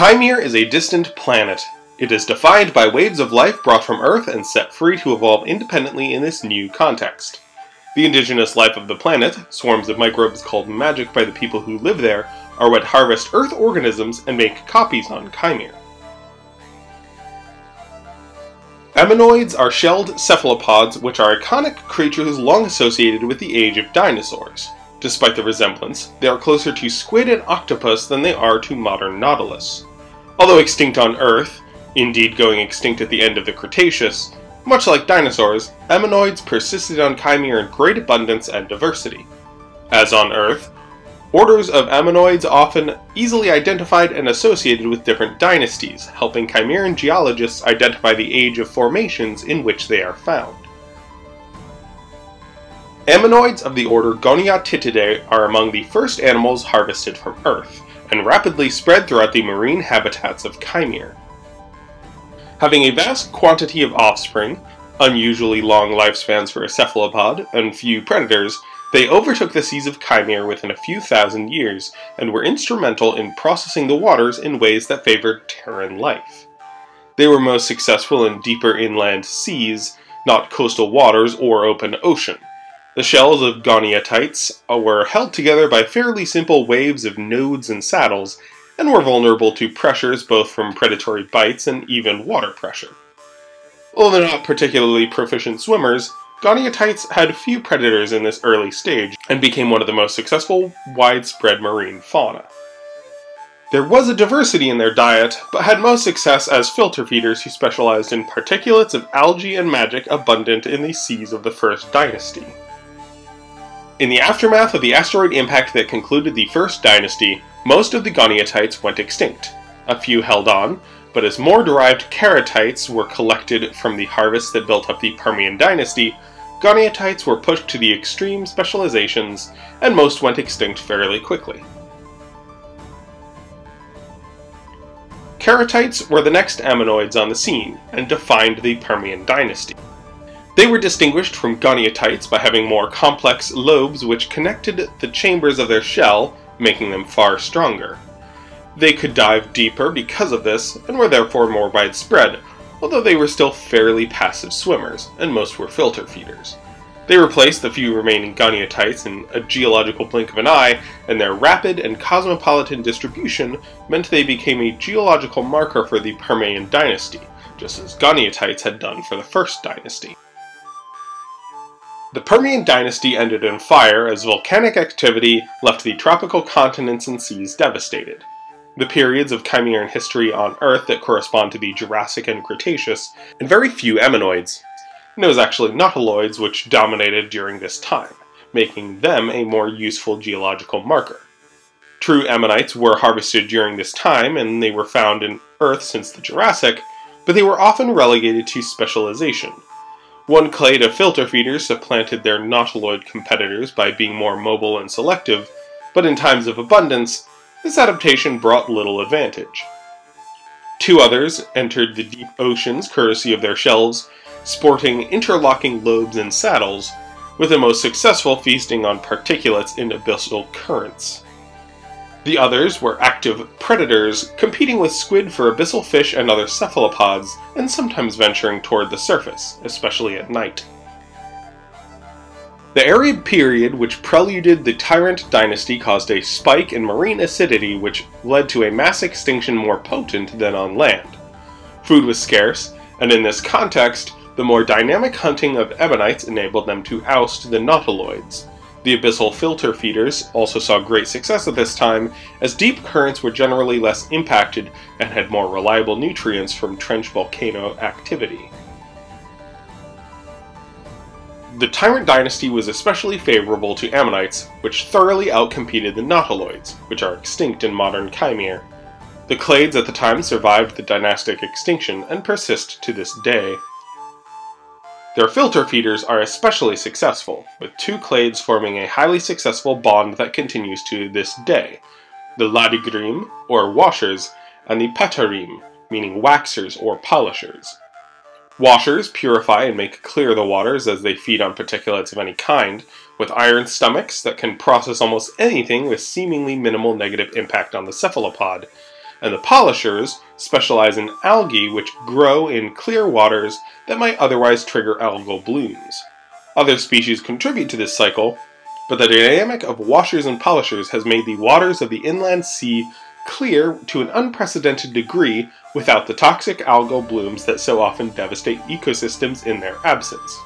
Kaimere is a distant planet. It is defined by waves of life brought from Earth and set free to evolve independently in this new context. The indigenous life of the planet, swarms of microbes called magic by the people who live there, are what harvest Earth organisms and make copies on Kaimere. Ammonoids are shelled cephalopods, which are iconic creatures long associated with the age of dinosaurs. Despite the resemblance, they are closer to squid and octopus than they are to modern nautilus. Although extinct on Earth, indeed going extinct at the end of the Cretaceous, much like dinosaurs, ammonoids persisted on Kaimere in great abundance and diversity. As on Earth, orders of ammonoids often easily identified and associated with different dynasties, helping Kaimeran geologists identify the age of formations in which they are found. Ammonoids of the order Goniatidae are among the first animals harvested from Earth, and rapidly spread throughout the marine habitats of Kaimere. Having a vast quantity of offspring, unusually long lifespans for a cephalopod, and few predators, they overtook the seas of Kaimere within a few thousand years, and were instrumental in processing the waters in ways that favored terran life. They were most successful in deeper inland seas, not coastal waters or open ocean. The shells of goniatites uh, were held together by fairly simple waves of nodes and saddles, and were vulnerable to pressures both from predatory bites and even water pressure. Although they're not particularly proficient swimmers, goniatites had few predators in this early stage and became one of the most successful widespread marine fauna. There was a diversity in their diet, but had most success as filter feeders who specialized in particulates of algae and magic abundant in the seas of the First Dynasty. In the aftermath of the asteroid impact that concluded the First Dynasty, most of the goniatites went extinct. A few held on, but as more derived keratites were collected from the harvests that built up the Permian Dynasty, goniatites were pushed to the extreme specializations, and most went extinct fairly quickly. Keratites were the next ammonoids on the scene, and defined the Permian Dynasty. They were distinguished from goniatites by having more complex lobes which connected the chambers of their shell, making them far stronger. They could dive deeper because of this, and were therefore more widespread, although they were still fairly passive swimmers, and most were filter feeders. They replaced the few remaining goniatites in a geological blink of an eye, and their rapid and cosmopolitan distribution meant they became a geological marker for the Permian dynasty, just as goniatites had done for the First dynasty. The Permian dynasty ended in fire as volcanic activity left the tropical continents and seas devastated. The periods of Kaimeran history on Earth that correspond to the Jurassic and Cretaceous, and very few ammonoids. And it was actually nautiloids which dominated during this time, making them a more useful geological marker. True ammonites were harvested during this time, and they were found in Earth since the Jurassic, but they were often relegated to specialization, one clade of filter feeders supplanted their nautiloid competitors by being more mobile and selective, but in times of abundance, this adaptation brought little advantage. Two others entered the deep oceans courtesy of their shells, sporting interlocking lobes and saddles, with the most successful feasting on particulates in abyssal currents. The others were active predators, competing with squid for abyssal fish and other cephalopods, and sometimes venturing toward the surface, especially at night. The arid period which preluded the Tyrant dynasty caused a spike in marine acidity which led to a mass extinction more potent than on land. Food was scarce, and in this context, the more dynamic hunting of ammonites enabled them to oust the nautiloids, the abyssal filter feeders also saw great success at this time, as deep currents were generally less impacted and had more reliable nutrients from trench volcano activity. The Tyrant dynasty was especially favorable to ammonites, which thoroughly outcompeted the nautiloids, which are extinct in modern Kaimere. The clades at the time survived the dynastic extinction and persist to this day. Their filter feeders are especially successful, with two clades forming a highly successful bond that continues to this day. The ladigrim, or washers, and the petarim, meaning waxers or polishers. Washers purify and make clear the waters as they feed on particulates of any kind, with iron stomachs that can process almost anything with seemingly minimal negative impact on the cephalopod, and the polishers specialize in algae which grow in clear waters that might otherwise trigger algal blooms. Other species contribute to this cycle, but the dynamic of washers and polishers has made the waters of the inland sea clear to an unprecedented degree without the toxic algal blooms that so often devastate ecosystems in their absence.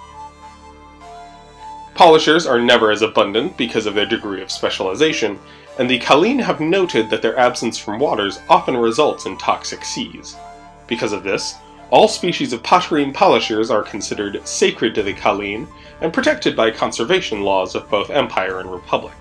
Polishers are never as abundant because of their degree of specialization, and the Khaleen have noted that their absence from waters often results in toxic seas. Because of this, all species of potterine polishers are considered sacred to the Khaleen and protected by conservation laws of both Empire and Republic.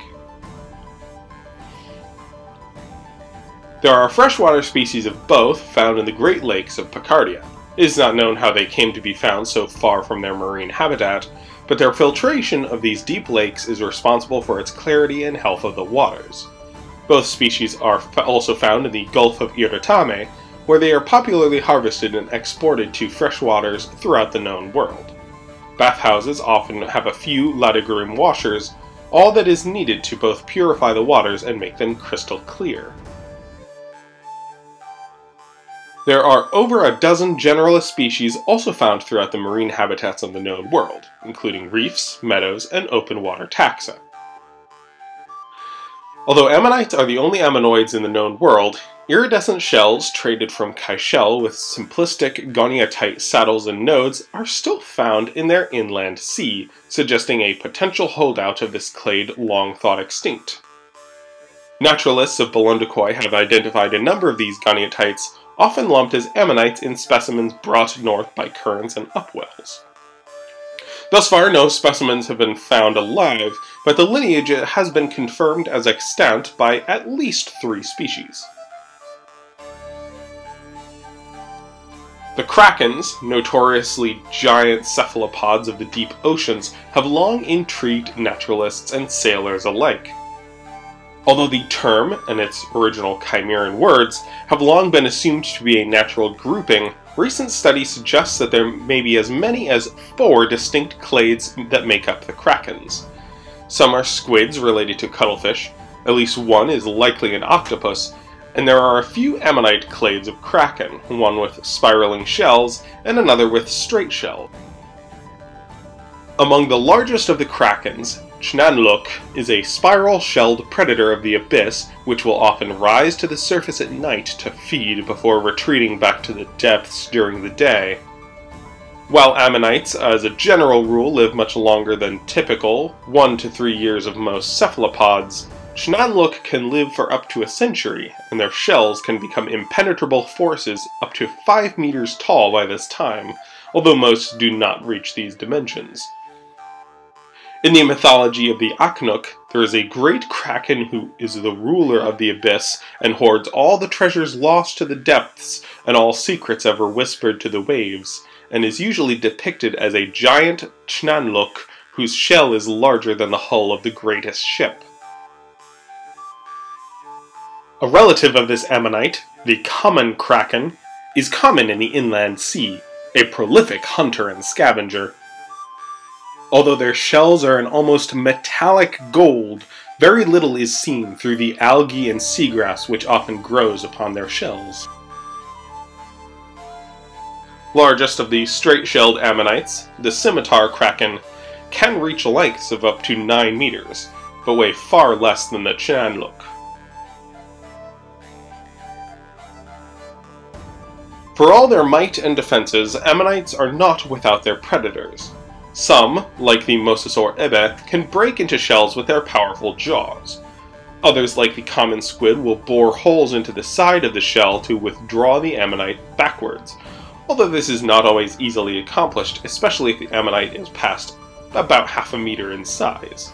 There are freshwater species of both found in the Great Lakes of Picardia. It is not known how they came to be found so far from their marine habitat, but their filtration of these deep lakes is responsible for its clarity and health of the waters. Both species are also found in the Gulf of Iritame, where they are popularly harvested and exported to freshwaters throughout the known world. Bathhouses often have a few ladegurim washers, all that is needed to both purify the waters and make them crystal clear. There are over a dozen generalist species also found throughout the marine habitats of the known world, including reefs, meadows, and open water taxa. Although ammonites are the only ammonoids in the known world, iridescent shells traded from Kyshel with simplistic goniatite saddles and nodes are still found in their inland sea, suggesting a potential holdout of this clade long thought extinct. Naturalists of Bolunduqui have identified a number of these goniatites often lumped as ammonites in specimens brought north by currents and upwells. Thus far, no specimens have been found alive, but the lineage has been confirmed as extant by at least three species. The krakens, notoriously giant cephalopods of the deep oceans, have long intrigued naturalists and sailors alike. Although the term and its original Kaimeran words have long been assumed to be a natural grouping, recent studies suggest that there may be as many as four distinct clades that make up the krakens. Some are squids related to cuttlefish, at least one is likely an octopus, and there are a few ammonite clades of kraken, one with spiraling shells and another with straight shell. Among the largest of the krakens, Chnanluk is a spiral-shelled predator of the abyss which will often rise to the surface at night to feed before retreating back to the depths during the day. While ammonites, as a general rule, live much longer than typical, one to three years of most cephalopods, Chnanluk can live for up to a century, and their shells can become impenetrable forces up to 5 meters tall by this time, although most do not reach these dimensions. In the mythology of the Aknuk, there is a great kraken who is the ruler of the abyss and hoards all the treasures lost to the depths and all secrets ever whispered to the waves, and is usually depicted as a giant Chnanluk whose shell is larger than the hull of the greatest ship. A relative of this ammonite, the common kraken, is common in the inland sea, a prolific hunter and scavenger. Although their shells are an almost metallic gold, very little is seen through the algae and seagrass which often grows upon their shells. Largest of the straight-shelled ammonites, the scimitar kraken, can reach lengths of up to 9 meters, but weigh far less than the Chnanluk. For all their might and defenses, ammonites are not without their predators. Some, like the Mosasaur ebe, can break into shells with their powerful jaws. Others, like the common squid, will bore holes into the side of the shell to withdraw the ammonite backwards, although this is not always easily accomplished, especially if the ammonite is past about half a meter in size.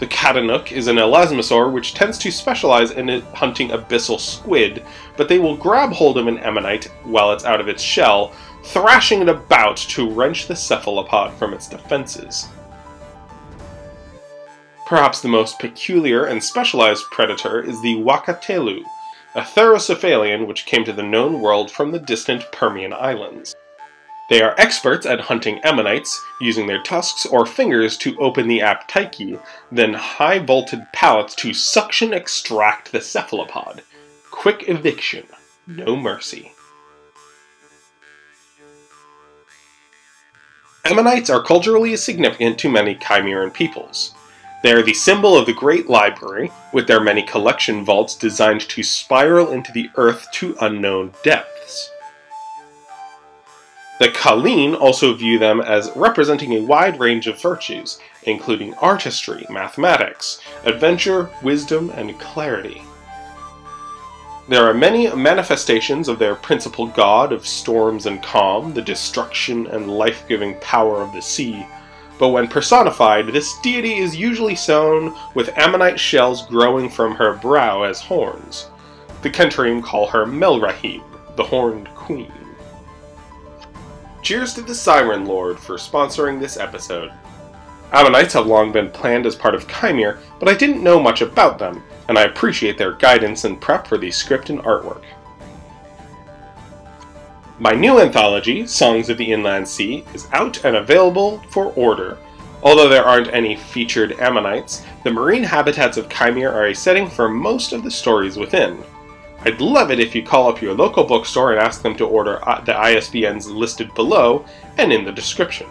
The Katanook is an elasmosaur which tends to specialize in hunting abyssal squid, but they will grab hold of an ammonite while it's out of its shell, thrashing it about to wrench the cephalopod from its defenses. Perhaps the most peculiar and specialized predator is the Wakatelu, a therocephalian which came to the known world from the distant Permian Islands. They are experts at hunting ammonites, using their tusks or fingers to open the aptyche, then high-vaulted palates to suction extract the cephalopod. quick eviction, no mercy. Ammonites are culturally significant to many Kaimeran peoples. They are the symbol of the Great Library, with their many collection vaults designed to spiral into the earth to unknown depths. The Khaleen also view them as representing a wide range of virtues, including artistry, mathematics, adventure, wisdom, and clarity. There are many manifestations of their principal god of storms and calm, the destruction and life-giving power of the sea, but when personified, this deity is usually sown with ammonite shells growing from her brow as horns. The Kentrim call her Melrahim, the Horned Queen. Cheers to the Siren Lord for sponsoring this episode. Ammonites have long been planned as part of Kaimere, but I didn't know much about them, and I appreciate their guidance and prep for the script and artwork. My new anthology, Songs of the Inland Sea, is out and available for order. Although there aren't any featured Ammonites, the marine habitats of Kaimere are a setting for most of the stories within. I'd love it if you call up your local bookstore and ask them to order uh, the ISBNs listed below and in the description.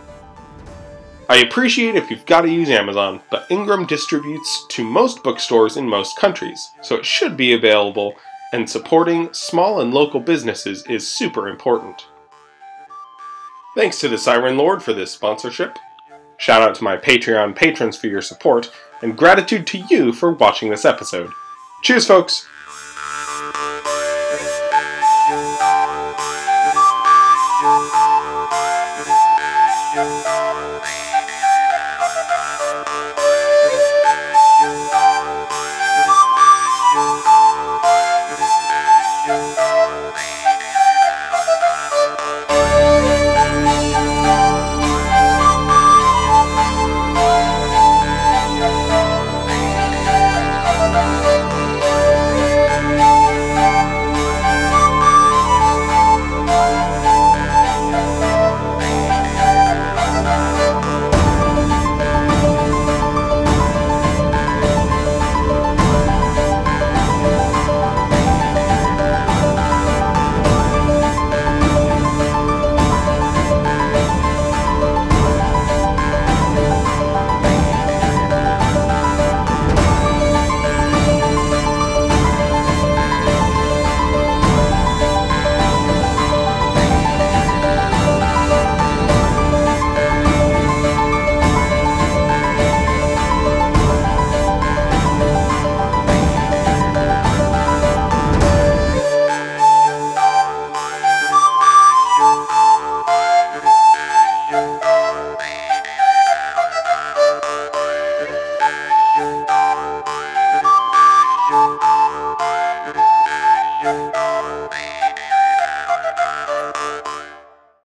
I appreciate if you've got to use Amazon, but Ingram distributes to most bookstores in most countries, so it should be available, and supporting small and local businesses is super important. Thanks to the Siren Lord for this sponsorship. Shout out to my Patreon patrons for your support, and gratitude to you for watching this episode. Cheers, folks!